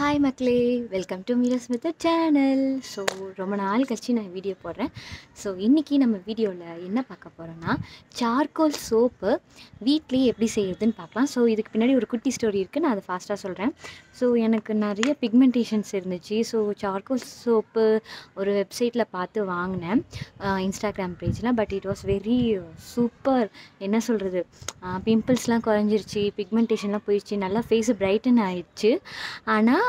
Hi மக்களே. Welcome to Meera's method channel so ரொம்ப நாள் கழிச்சு நான் வீடியோ போடுறேன். ஸோ இன்றைக்கி நம்ம வீடியோவில் என்ன பார்க்க போகிறோன்னா சார்கோல் சோப்பு வீட்லேயே எப்படி செய்கிறதுன்னு பார்க்கலாம். ஸோ இதுக்கு பின்னாடி ஒரு குட்டி ஸ்டோரி இருக்குது நான் அதை ஃபாஸ்ட்டாக சொல்கிறேன் ஸோ எனக்கு நிறைய பிக்மெண்டேஷன்ஸ் இருந்துச்சு. ஸோ சார்கோல் சோப்பு ஒரு வெப்சைட்டில் பார்த்து வாங்கினேன். இன்ஸ்டாகிராம் பேஜில் but it was very super என்ன சொல்கிறது பிம்பிள்ஸ்லாம் குறைஞ்சிருச்சு பிக்மெண்டேஷன்லாம் போயிடுச்சு நல்லா ஃபேஸு பிரைட்டன் ஆயிடுச்சு ஆனால்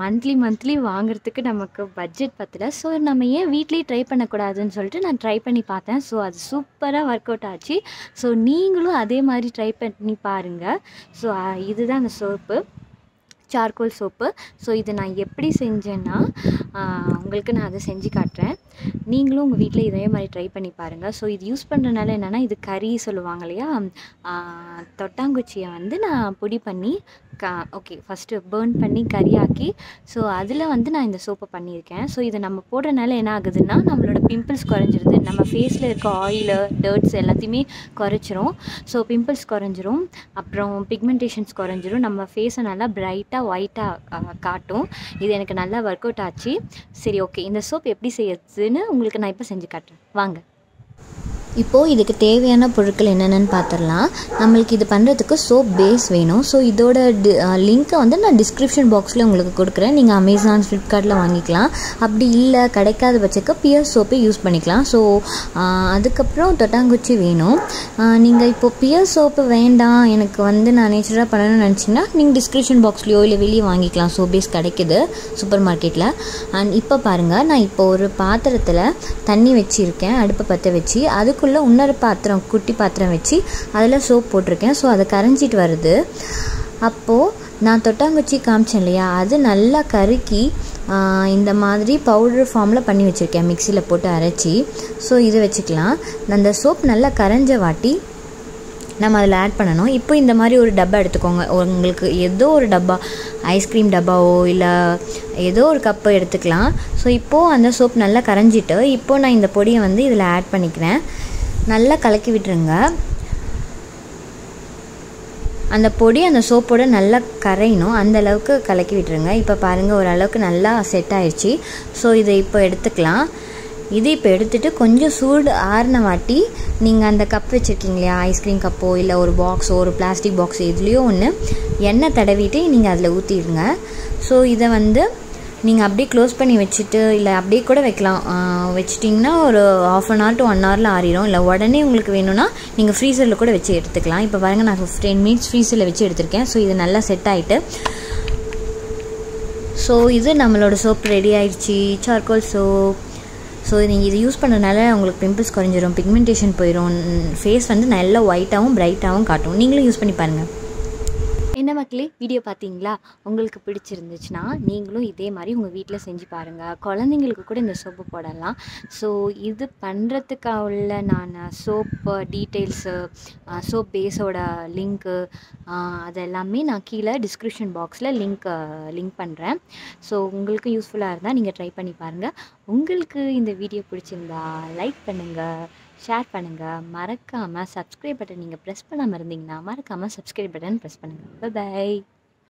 மந்த்லி மந்த்லி வாங்குறதுக்கு நமக்கு பட்ஜெட் பத்தல. ஸோ நம்ம ஏன் வீட்லேயே ட்ரை பண்ணக்கூடாதுன்னு சொல்லிட்டு நான் ட்ரை பண்ணி பார்த்தேன். ஸோ அது சூப்பராக ஒர்க் அவுட் ஆச்சு. ஸோ நீங்களும் அதே மாதிரி ட்ரை பண்ணி பாருங்கள் ஸோ இதுதான் அந்த சோப்பு சார்கோல் சோப்பு ஸோ இதை நான் எப்படி செஞ்சேன்னா உங்களுக்கு நான் அதை செஞ்சு காட்டுறேன். நீங்களும் உங்கள் வீட்டில் இதே மாதிரி ட்ரை பண்ணி பாருங்கள் ஸோ இது யூஸ் பண்ணுறதுனால என்னென்னா இது கறி சொல்லுவாங்க இல்லையா? தொட்டாங்குச்சியை வந்து நான் பொடி பண்ணி கா ஓகே ஃபஸ்ட்டு பேர்ன் பண்ணி கறியாக்கி ஸோ அதில் வந்து நான் இந்த சோப்பை பண்ணியிருக்கேன். ஸோ இதை நம்ம போடுறதுனால என்ன ஆகுதுன்னா நம்மளோட பிம்பிள்ஸ் குறைஞ்சிருது. நம்ம ஃபேஸில் இருக்க ஆயிலு டர்ட்ஸ் எல்லாத்தையுமே குறைச்சிரும். ஸோ பிம்பிள்ஸ் குறைஞ்சிரும். அப்புறம் பிக்மெண்டேஷன்ஸ் குறைஞ்சிரும். நம்ம ஃபேஸை நல்லா பிரைட்டாக ஒயிட்டாக காட்டும். இது எனக்கு நல்லா ஒர்க் அவுட் ஆச்சு. சரி ஓகே இந்த சோப் எப்படி செய்யறதுன்னு உங்களுக்கு நான் இப்போ செஞ்சு காட்டுறேன். வாங்க. இப்போது இதுக்கு தேவையான பொருட்கள் என்னென்னு பார்த்துடலாம் நம்மளுக்கு இது பண்ணுறதுக்கு சோப் பேஸ் வேணும். ஸோ இதோட டி லிங்க்கை வந்து நான் டிஸ்கிரிப்ஷன் பாக்ஸில் உங்களுக்கு கொடுக்குறேன். நீங்கள் அமேசான் ஃப்ளிப்கார்ட்டில் வாங்கிக்கலாம். அப்படி இல்லை கிடைக்காத பட்சக்கு பியர் சோப்பே யூஸ் பண்ணிக்கலாம். ஸோ அதுக்கப்புறம் தொட்டாங்குச்சி வேணும். நீங்கள் இப்போது பியர் சோப்பு வேண்டாம். எனக்கு வந்து நான் நேச்சுரலாக பண்ணணும்னு நினச்சிங்கன்னா நீங்கள் டிஸ்கிரிப்ஷன் பாக்ஸ்லேயோ இல்லை வெளியே வாங்கிக்கலாம். சோப் பேஸ் கிடைக்குது சூப்பர் மார்க்கெட்டில் அண்ட் இப்போ பாருங்கள் நான் இப்போ ஒரு பாத்திரத்தில் தண்ணி வச்சுருக்கேன். அடுப்பை பற்ற வச்சு அதுக்குள்ளே இன்னொரு பாத்திரம் குட்டி பாத்திரம் வச்சு அதில் சோப் போட்டிருக்கேன். ஸோ அதை கரைஞ்சிட்டு வருது. அப்போது நான் தொட்டாங்குச்சி காமிச்சேன் இல்லையா? அது நல்லா கருக்கி இந்த மாதிரி பவுடர் ஃபார்மில் பண்ணி வச்சுருக்கேன். மிக்சியில் போட்டு அரைச்சி. ஸோ இது வச்சுக்கலாம். அந்த சோப் நல்லா கரைஞ்ச வாட்டி நம்ம அதில் ஆட் பண்ணணும். இப்போ இந்த மாதிரி ஒரு டப்பா எடுத்துக்கோங்க. உங்களுக்கு ஏதோ ஒரு டப்பா ஐஸ்கிரீம் டப்பாவோ இல்லை ஏதோ ஒரு கப்பு எடுத்துக்கலாம். ஸோ இப்போது அந்த சோப் நல்லா கரைஞ்சிட்டு இப்போது நான் இந்த பொடியை வந்து இதில் ஆட் பண்ணிக்கிறேன். நல்லா கலக்கி விட்டுருங்க. அந்த பொடி அந்த சோப்போட நல்லா கரையணும். அந்த அளவுக்கு கலக்கி விட்டுருங்க. இப்போ பாருங்கள் ஓரளவுக்கு நல்லா செட் ஆயிடுச்சு ஸோ இதை இப்போ எடுத்துக்கலாம். இது இப்போ எடுத்துகிட்டு கொஞ்சம் சூடு ஆறின வாட்டி நீங்கள் அந்த கப் வச்சுருக்கீங்க இல்லையா? ஐஸ்கிரீம் கப்போ இல்லை ஒரு பாக்ஸோ ஒரு பிளாஸ்டிக் பாக்ஸோ இதுலேயோ ஒன்று எண்ணெய் தடவிட்டு நீங்கள் அதில் ஊற்றிடுங்க ஸோ இதை வந்து நீங்கள் அப்படியே க்ளோஸ் பண்ணி வச்சுட்டு இல்லை அப்படியே கூட வைக்கலாம். வச்சிட்டிங்கன்னா ஒரு half an hour to one ஹவரில் ஆறிடும் இல்லை உடனே உங்களுக்கு வேணும்னா நீங்கள் ஃப்ரீசரில் கூட வச்சு எடுத்துக்கலாம். இப்போ பாருங்கள் நான் டென் மினிட்ஸ் ஃப்ரீசரில் வச்சு எடுத்திருக்கேன். ஸோ இது நல்லா செட் ஆகிட்டு ஸோ இது நம்மளோட சோப் ரெடி ஆயிடுச்சு சார்கோல் சோப் ஸோ நீங்கள் இது யூஸ் பண்ணுறதுனால உங்களுக்கு பிம்பிள்ஸ் குறைஞ்சிரும். பிக்மெண்டேஷன் போயிடும் ஃபேஸ் வந்து நல்லா ஒயிட்டாகவும் ப்ரைட்டாகவும் காட்டும். நீங்களும் யூஸ் பண்ணி பாருங்கள் மக்களே வீடியோ பார்த்தீங்களா உங்களுக்கு பிடிச்சிருந்துச்சுன்னா நீங்களும் இதே மாதிரி உங்கள் வீட்டில் செஞ்சு பாருங்கள் குழந்தைங்களுக்கு கூட இந்த சோப்பு போடலாம். ஸோ இது பண்ணுறதுக்காக உள்ள நான் சோப்பு டீட்டெயில்ஸு சோப் பேஸோட லிங்க்கு அதெல்லாமே நான் கீழே டிஸ்கிரிப்ஷன் பாக்ஸில் லிங்க் லிங்க் பண்ணுறேன் ஸோ உங்களுக்கு யூஸ்ஃபுல்லாக இருந்தால் நீங்கள் ட்ரை பண்ணி பாருங்கள் உங்களுக்கு இந்த வீடியோ பிடிச்சிருந்தா லைக் பண்ணுங்கள் ஷேர் பண்ணுங்கள் மறக்காமல் சப்ஸ்கிரைப் பட்டன் நீங்கள் ப்ரெஸ் பண்ணாமல் இருந்தீங்கன்னா மறக்காமல் சப்ஸ்கிரைப் பட்டன் ப்ரெஸ் பண்ணுங்கள் பை